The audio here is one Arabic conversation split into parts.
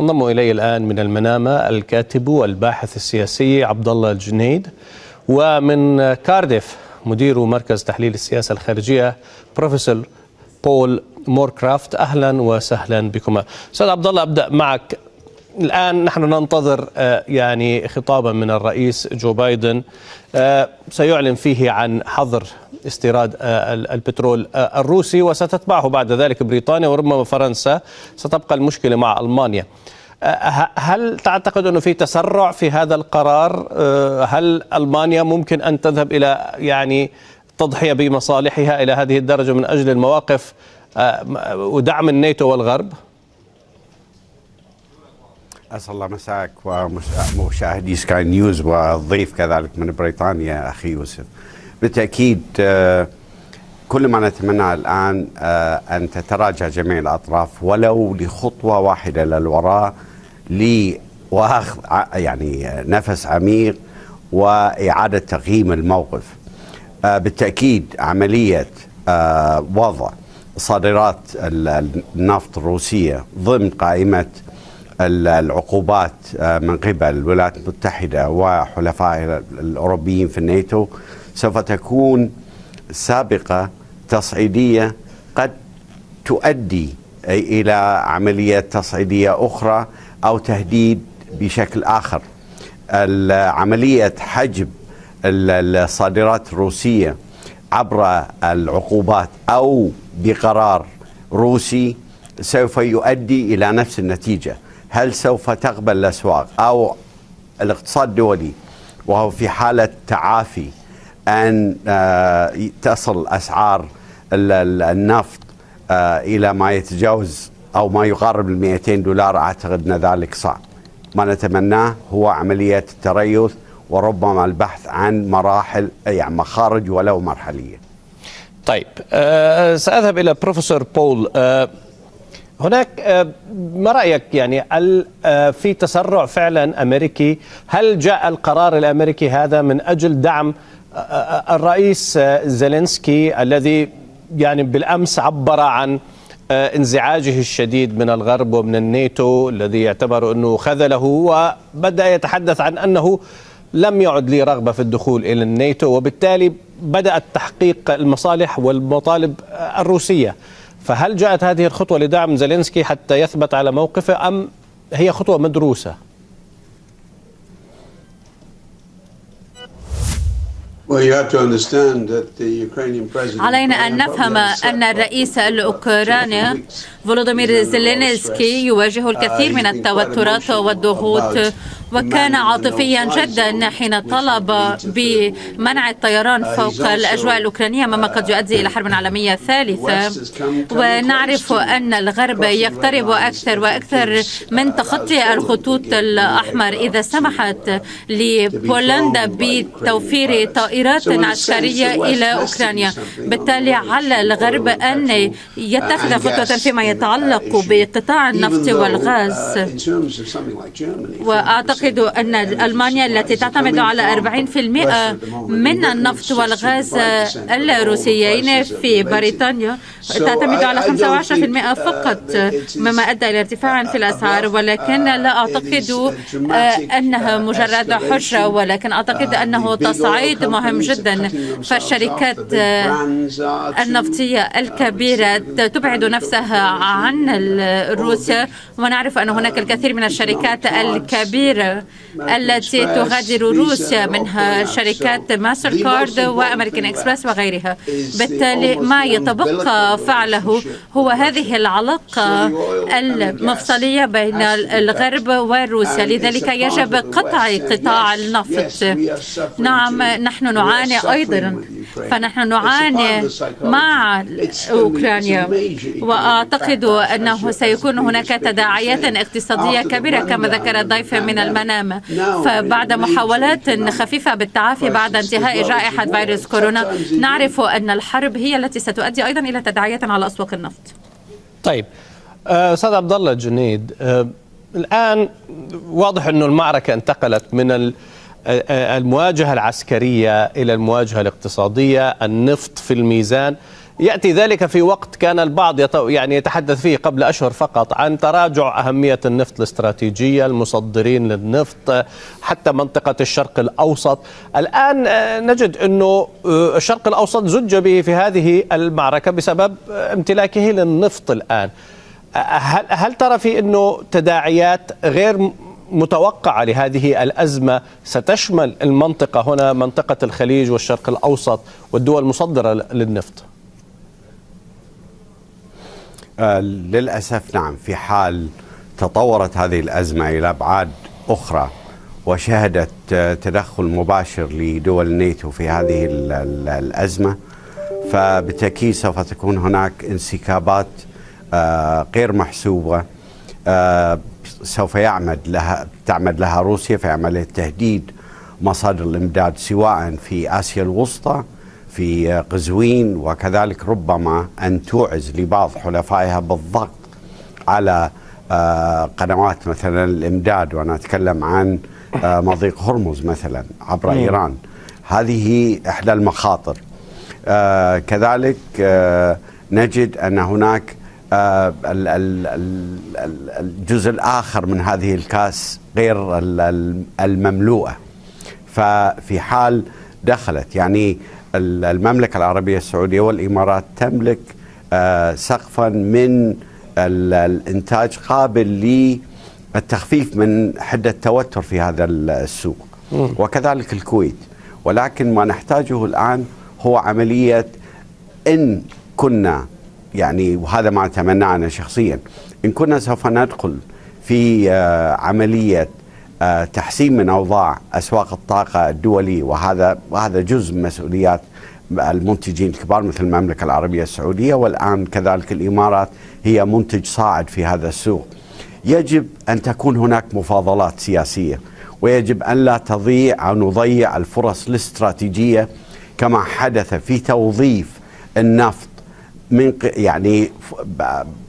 انضم إلي الآن من المنامة الكاتب والباحث السياسي عبد الله الجنيد ومن كارديف مدير مركز تحليل السياسة الخارجية بروفيسور بول موركرافت. أهلا وسهلا بكما. أستاذ عبد الله أبدأ معك. الآن نحن ننتظر يعني خطابا من الرئيس جو بايدن سيعلن فيه عن حظر استيراد البترول الروسي وستتبعه بعد ذلك بريطانيا وربما فرنسا. ستبقى المشكلة مع ألمانيا. هل تعتقد أنه في تسرع في هذا القرار؟ هل ألمانيا ممكن أن تذهب إلى يعني تضحية بمصالحها إلى هذه الدرجة من أجل المواقف ودعم الناتو والغرب؟ أسأل الله مساك ومشاهدي سكاي نيوز والضيف كذلك من بريطانيا أخي يوسف. بالتأكيد كل ما نتمنى الآن أن تتراجع جميع الأطراف ولو لخطوة واحدة للوراء واخذ يعني نفس عميق وإعادة تقييم الموقف. بالتأكيد عملية وضع صادرات النفط الروسية ضمن قائمة العقوبات من قبل الولايات المتحدة وحلفائها الأوروبيين في الناتو سوف تكون سابقة تصعيدية قد تؤدي إلى عملية تصعيدية أخرى أو تهديد بشكل آخر. عملية حجب الصادرات الروسية عبر العقوبات أو بقرار روسي سوف يؤدي إلى نفس النتيجة. هل سوف تقبل الأسواق أو الاقتصاد الدولي وهو في حالة تعافي أن تصل أسعار النفط إلى ما يتجاوز أو ما يقارب ال 200 دولار أعتقد أن ذلك صعب. ما نتمناه هو عملية التريث وربما البحث عن مراحل يعني مخارج ولو مرحلية. طيب أه سأذهب إلى بروفيسور بول أه هناك ما رأيك يعني في تسرع فعلا أمريكي؟ هل جاء القرار الأمريكي هذا من أجل دعم الرئيس زيلينسكي الذي يعني بالأمس عبر عن انزعاجه الشديد من الغرب ومن الناتو الذي يعتبر أنه خذله وبدأ يتحدث عن أنه لم يعد لي رغبة في الدخول إلى الناتو وبالتالي بدات تحقيق المصالح والمطالب الروسية. فهل جاءت هذه الخطوة لدعم زيلينسكي حتى يثبت على موقفه أم هي خطوة مدروسة؟ علينا أن نفهم أن الرئيس الأوكراني فولوديمير زيلينسكي يواجه الكثير من التوترات والضغوط وكان عاطفيا جدا حين طلب بمنع الطيران فوق الأجواء الأوكرانية مما قد يؤدي إلى حرب عالمية ثالثة. ونعرف أن الغرب يقترب أكثر وأكثر من تخطي الخطوط الأحمر. إذا سمحت لبولندا بتوفير طائرات عسكرية إلى أوكرانيا بالتالي على الغرب أن يتخذ خطوة فيما يتعلق بقطاع النفط والغاز. وأعتقد أعتقد أن ألمانيا التي تعتمد على 40% من النفط والغاز الروسيين في بريطانيا تعتمد على 25% فقط مما أدى إلى ارتفاع في الأسعار ولكن لا أعتقد أنها مجرد حجة ولكن أعتقد أنه تصعيد مهم جدا. فالشركات النفطية الكبيرة تبعد نفسها عن روسيا ونعرف أن هناك الكثير من الشركات الكبيرة التي تغادر روسيا منها شركات Mastercard و American Express وغيرها. بالتالي ما يتبقى فعله هو هذه العلاقة المفصلية بين الغرب وروسيا. لذلك يجب قطع قطاع النفط. نعم نحن نعاني أيضا فنحن نعاني مع أوكرانيا. وأعتقد أنه سيكون هناك تداعيات اقتصادية كبيرة كما ذكر الضيف من المنام. فبعد محاولات خفيفة بالتعافي بعد انتهاء جائحة فيروس كورونا نعرف أن الحرب هي التي ستؤدي أيضا إلى تداعيات على أسواق النفط. طيب. أستاذ عبد الله الجنيد الآن واضح أنه المعركة انتقلت من المواجهة العسكرية إلى المواجهة الاقتصادية النفط في الميزان يأتي ذلك في وقت كان البعض يعني يتحدث فيه قبل أشهر فقط عن تراجع أهمية النفط الاستراتيجية، المصدرين للنفط، حتى منطقة الشرق الأوسط، الآن آه، نجد إنه آه، الشرق الأوسط زج به في هذه المعركة بسبب امتلاكه للنفط الآن. هل هل ترى في إنه تداعيات غير متوقعة لهذه الأزمة ستشمل المنطقة هنا منطقة الخليج والشرق الأوسط والدول المصدرة للنفط؟ آه للأسف نعم في حال تطورت هذه الأزمة إلى أبعاد أخرى وشهدت آه تدخل مباشر لدول الناتو في هذه ال ال الأزمة فبالتأكيد سوف تكون هناك انسكابات آه غير محسوبة آه سوف يعمد لها تعمد لها روسيا في عمليه تهديد مصادر الإمداد سواء في آسيا الوسطى في قزوين وكذلك ربما أن توعز لبعض حلفائها بالضغط على آه، قنوات مثلا الإمداد. وأنا أتكلم عن آه، مضيق هرمز مثلا عبر إيران. هذه إحدى المخاطر. آه، كذلك نجد أن هناك الجزء الآخر من هذه الكاس غير المملوءة. ففي حال دخلت يعني المملكة العربية السعودية والإمارات تملك آه، سقفا من الإنتاج قابل للتخفيف من حدة التوتر في هذا السوق. وكذلك الكويت. ولكن ما نحتاجه الآن هو عملية إن كنا يعني وهذا ما أتمناه أنا شخصيا إن كنا سوف ندخل في آه، عملية آه، تحسين من أوضاع أسواق الطاقة الدولي وهذا وهذا جزء من مسؤوليات المنتجين الكبار مثل المملكة العربية السعودية والآن كذلك الإمارات هي منتج صاعد في هذا السوق. يجب أن تكون هناك مفاضلات سياسية ويجب أن لا تضيع أو نضيع الفرص الاستراتيجية كما حدث في توظيف النفط من يعني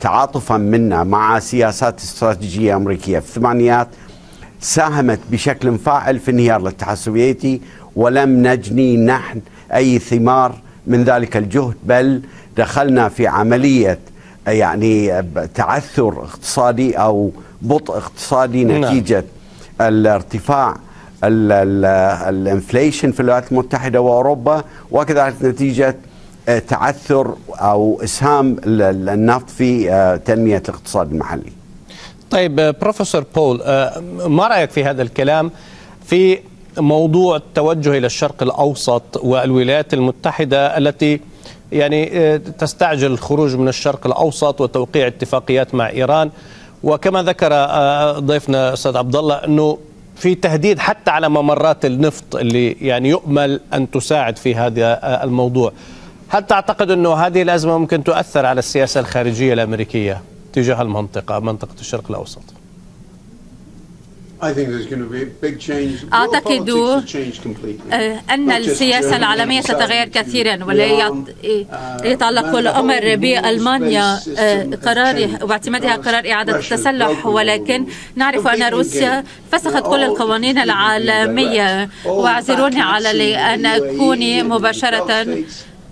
تعاطفا منا مع سياسات استراتيجية أمريكية في الثمانينات ساهمت بشكل فاعل في انهيار الاتحاد السوفيتي ولم نجني نحن أي ثمار من ذلك الجهد بل دخلنا في عملية يعني تعثر اقتصادي أو بطء اقتصادي نعم. نتيجة الارتفاع ال inflation في الولايات المتحدة وأوروبا وكذلك نتيجة تعثر أو إسهام النفط في آه، تنمية الاقتصاد المحلي. طيب بروفيسور بول آه، ما رأيك في هذا الكلام في موضوع التوجه إلى الشرق الأوسط والولايات المتحدة التي يعني آه، تستعجل الخروج من الشرق الأوسط وتوقيع اتفاقيات مع إيران وكما ذكر آه، ضيفنا أستاذ عبد الله أنه في تهديد حتى على ممرات النفط اللي يعني يؤمل أن تساعد في هذا الموضوع. هل تعتقد أنه هذه الأزمة ممكن تؤثر على السياسة الخارجية الأمريكية؟ تجاه المنطقة منطقة الشرق الأوسط؟ أعتقد آه، أن السياسة العالمية ستتغير كثيرا ولا يتعلق الأمر بألمانيا آه، قرار واعتمادها قرار إعادة التسلح ولكن نعرف أن روسيا فسخت كل القوانين العالمية. واعذروني على أن أكون مباشرة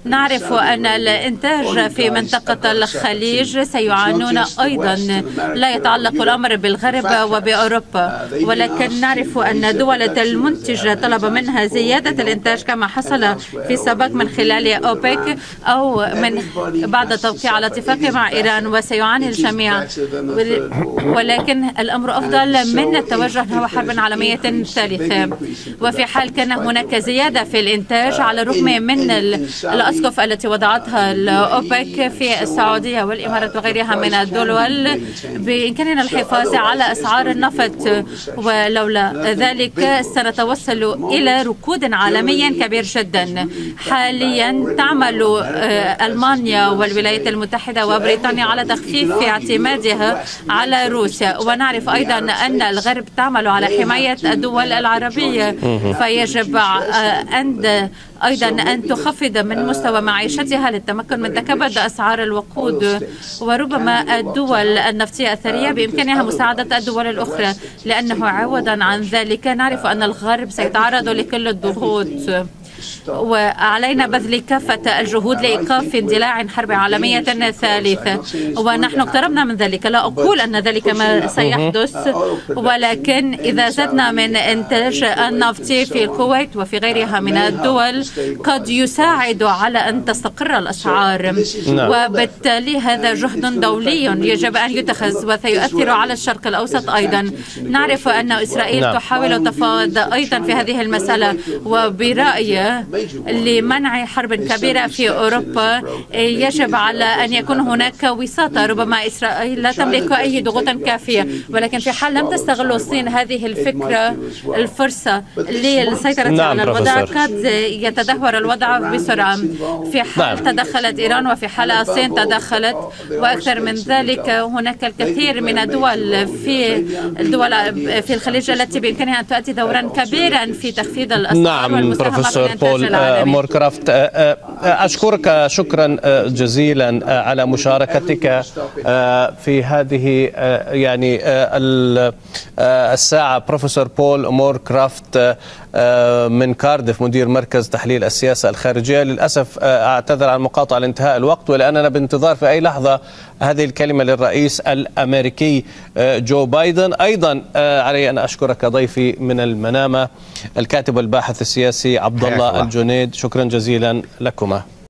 نعرف أن الإنتاج في منطقة الخليج سيعانون أيضا. لا يتعلق الأمر بالغرب وبأوروبا. ولكن نعرف أن دول المنتجة طلب منها زيادة الإنتاج كما حصل في سبق من خلال أوبك أو من بعد توقيع على اتفاق مع إيران وسيعاني الجميع. ولكن الأمر أفضل من التوجه نحو حرب عالمية ثالثة. وفي حال كان هناك زيادة في الإنتاج على الرغم من الأسقف التي وضعتها الأوبك في السعودية والإمارات وغيرها من الدول بإمكاننا الحفاظ على أسعار النفط. ولولا ذلك سنتوصل إلى ركود عالمي كبير جدا. حاليا تعمل آه، ألمانيا والولايات المتحدة وبريطانيا على تخفيف اعتمادها على روسيا. ونعرف أيضا أن الغرب تعمل على حماية الدول العربية. فيجب آه، أن أيضا أن تخفض من مستوى معيشتها للتمكن من تكبد أسعار الوقود. وربما الدول النفطية الثرية بإمكانها مساعدة الدول الأخرى. لأنه عوضا عن ذلك نعرف أن الغرب سيتعرض لكل الضغوط. وعلينا بذل كافة الجهود لإيقاف اندلاع حرب عالمية ثالثة. ونحن اقتربنا من ذلك. لا أقول أن ذلك ما سيحدث ولكن إذا زدنا من إنتاج النفط في الكويت وفي غيرها من الدول قد يساعد على أن تستقر الأسعار. نعم. وبالتالي هذا جهد دولي يجب أن يتخذ وسيؤثر على الشرق الأوسط أيضا. نعرف أن إسرائيل نعم. تحاول تفاوض أيضا في هذه المسألة. وبرأيي لمنع حرب كبيرة في أوروبا يجب على أن يكون هناك وساطة ربما إسرائيل لا تملك أي ضغوط كافية. ولكن في حال لم تستغل الصين هذه الفكرة الفرصة للسيطرة نعم على الوضع قد يتدهور الوضع بسرعة. في حال نعم. تدخلت إيران وفي حال الصين تدخلت وأكثر من ذلك هناك الكثير من الدول في الدول في الخليج التي بإمكانها أن تؤدي دورا كبيرا في تخفيض الأسعار نعم بروفيسور بول موركرافت. أشكرك شكرا جزيلا على مشاركتك في هذه يعني الساعة. بروفيسور بول موركرافت من كارديف مدير مركز تحليل السياسة الخارجية. للأسف أعتذر عن مقاطعة لانتهاء الوقت ولأننا بانتظار في أي لحظة هذه الكلمة للرئيس الأمريكي جو بايدن. أيضا علي أن أشكرك ضيفي من المنامة الكاتب والباحث السياسي عبد الله. الجنيد. شكرا جزيلا لكما.